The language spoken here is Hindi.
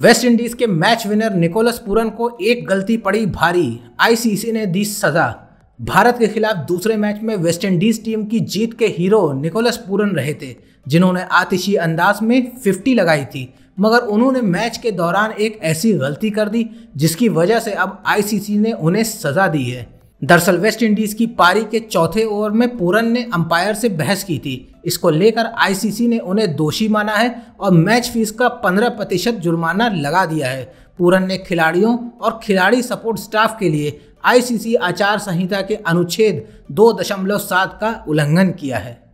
वेस्ट इंडीज के मैच विनर निकोलस पूरन को एक गलती पड़ी भारी। आईसीसी ने दी सजा। भारत के खिलाफ दूसरे मैच में वेस्ट इंडीज टीम की जीत के हीरो निकोलस पूरन रहे थे, जिन्होंने आतिशी अंदाज में 50 लगाई थी। मगर उन्होंने मैच के दौरान एक ऐसी गलती कर दी, जिसकी वजह से अब आईसीसी ने उन्हें सजा दी है। दरअसल वेस्ट इंडीज की पारी के चौथे ओवर में पूरन ने अंपायर से बहस की थी। इसको लेकर आईसीसी ने उन्हें दोषी माना है और मैच फ़ीस का 15 प्रतिशत जुर्माना लगा दिया है। पूरन ने खिलाड़ियों और खिलाड़ी सपोर्ट स्टाफ के लिए आईसीसी आचार संहिता के अनुच्छेद 2.7 का उल्लंघन किया है।